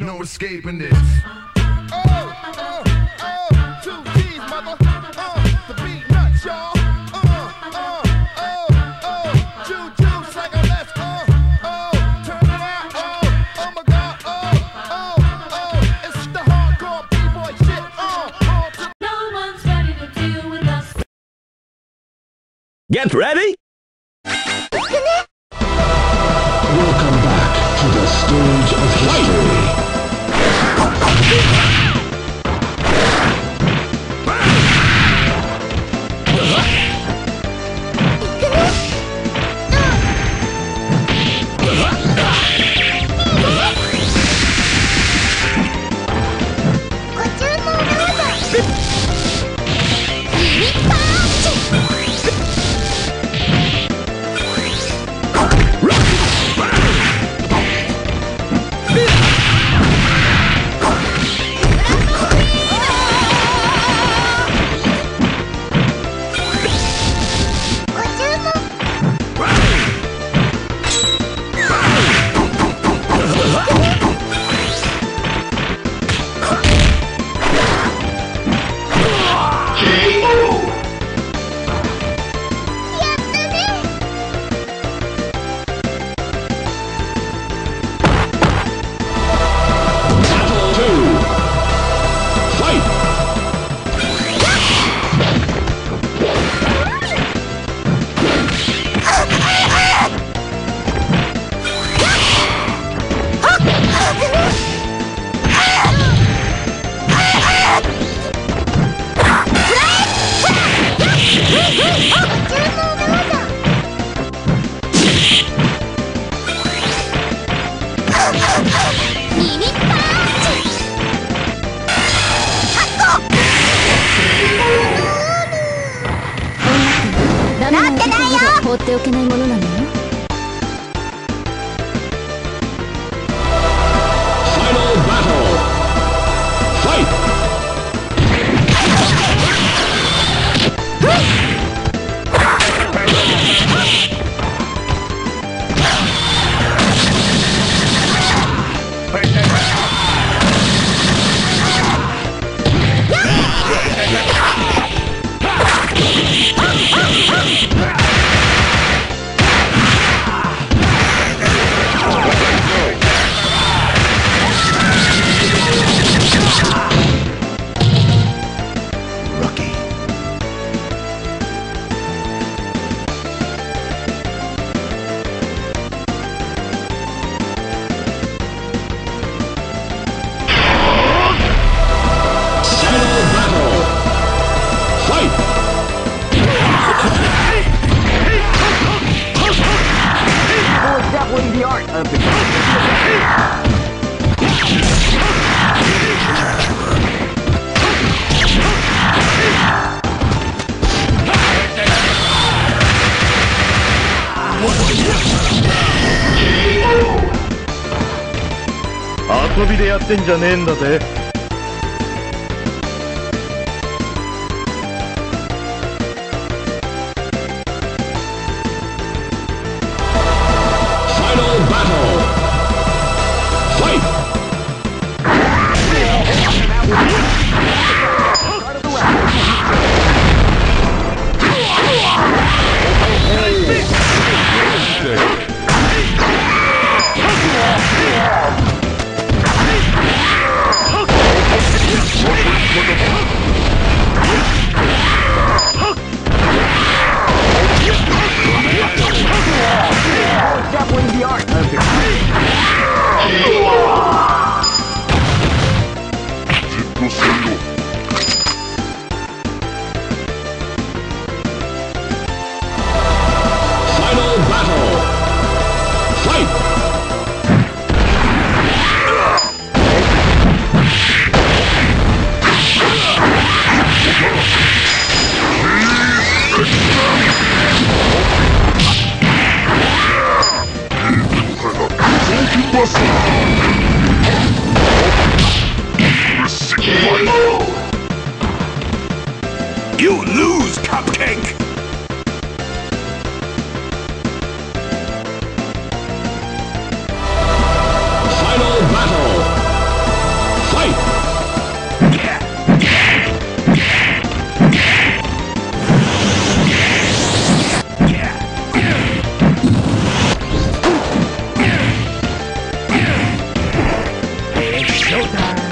No escaping this. Oh, oh, oh, two G's, mother. Uh, the Beatnuts, y'all. Uh, uh, oh, oh, juju, psycho, let's go. Oh, turn it out. Oh, oh my God. Oh, oh, oh, it's the hardcore b-boy shit. Uh, all No one's ready to deal with us. Get ready! Welcome back to the stage of history. っておけないものなの。遊びでやってんじゃねえんだぜ。Showtime!